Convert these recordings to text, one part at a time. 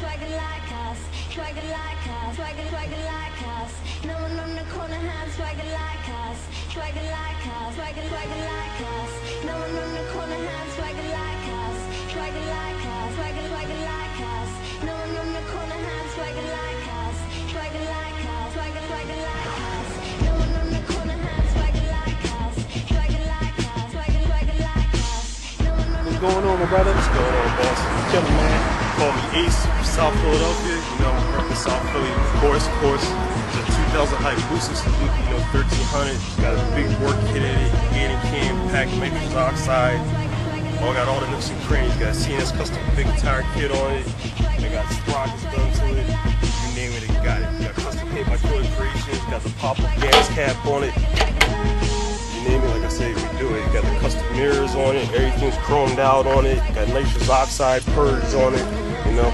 swagger like us, swagger like us, swagger, swagger like us. No one on the corner has swagger like us, swagger like us, swagger, swagger like us. No one on the corner has swagger like us, swagger like us, swagger, swagger like us. No one on the corner has swagger like us, swagger like us, swagger, swagger like us. No one on the corner has swagger like us, swagger like us, swagger, swagger like us. No one on the What's going on, my brother? What's going on, boss? Chillin', man. Call me Ace from South Philadelphia. You know, repping South Philly, of course, of course. The 2000 Hayabusa Suzuki, you know, 1300. Got a big work kit in it, gain and cam, packed matrix oxide. All got all the nooks and crannies. Got CNS custom big tire kit on it. They got sprockets done to it. You name it, it got it. Got custom paint by Killer Creations. Got the pop-up gas cap on it. Mirrors on it. Everything's chromed out on it. Got nitrous oxide purge on it. You know,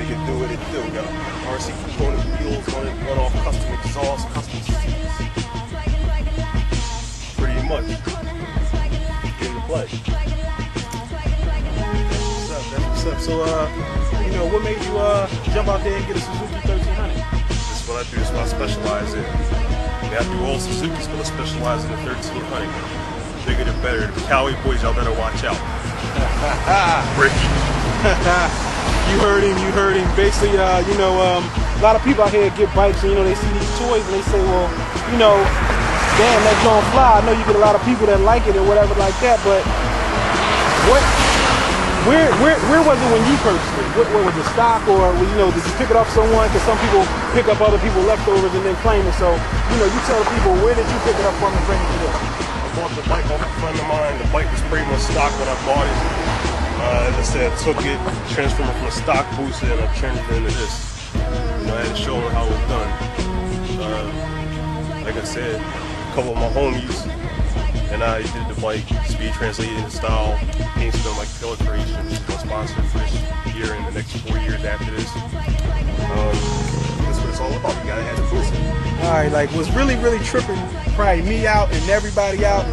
make it do what it do. Got RC component wheels on it. One off custom exhaust, custom seats. Pretty much. Get to play. What's up? That's what's up. So, uh, you know, what made you uh jump out there and get a Suzuki 1300? This is what I do. This is what I specialize in. I do all Suzuki's, but I specialize in the 1300. Bigger the better. The Cali boys, y'all better watch out. Ricky. you heard him. You heard him. Basically, uh, you know, um, a lot of people out here get bikes, and you know, they see these toys and they say, well, you know, damn, that John Fly. I know you get a lot of people that like it or whatever like that, but what? Where, where, where was it when you purchased it? What, what was it stock or you know, did you pick it off someone? Because some people pick up other people leftovers and then claim it. So, you know, you tell the people where did you pick it up from and bring it to them? Bought the bike off a friend of mine. The bike was pretty much stock when I bought it. Uh, as I said, I took it, transformed it from a stock booster, and I turned it into this. You know, I had to show them how it was done. Uh, like I said, a couple of my homies and I did the bike, speed translated into style, paint still like Killer Creations, my for this year and the next four years after this. Um, Like what's really, really tripping probably me out and everybody out.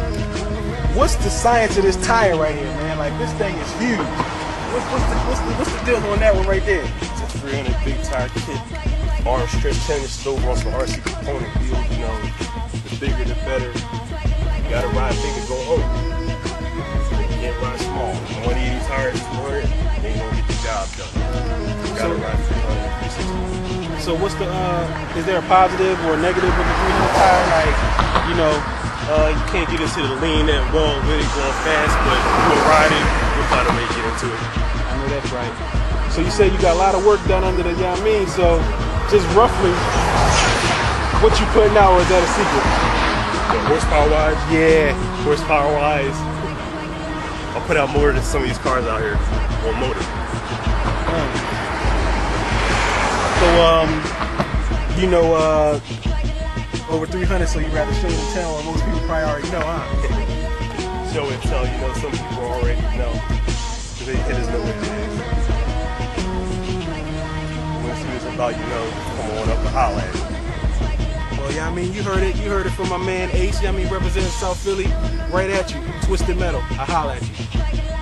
What's the science of this tire right here, man? Like this thing is huge. What's, what's, the, what's, the, what's the deal on that one right there? It's a 300 big tire kit. Arm strip 10 inches over on some RC component wheels, you know. The bigger the better. You gotta ride big to go So what's the uh is there a positive or a negative with the 300 tire? Like, you know, Uh, you can't get into the lean that well really going fast, but we'll ride it. We'll try to make it into it. I know that's right. So you say you got a lot of work done under the, I mean? So just roughly what you putting out or is that a secret? But horsepower wise, Yeah. horsepower wise, I'll put out more than some of these cars out here on motor. Um you know uh over 300 so you'd rather show and tell or most people probably already know, huh? Show and tell, you know, some people already know. They hitters know what it is. When it's about, you know, come on up and holler at me. Well, yeah, I mean, you heard it. You heard it from my man Ace. Yeah, I mean, representing South Philly, right at you. Twisted Metal. I holla at you.